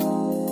嗯。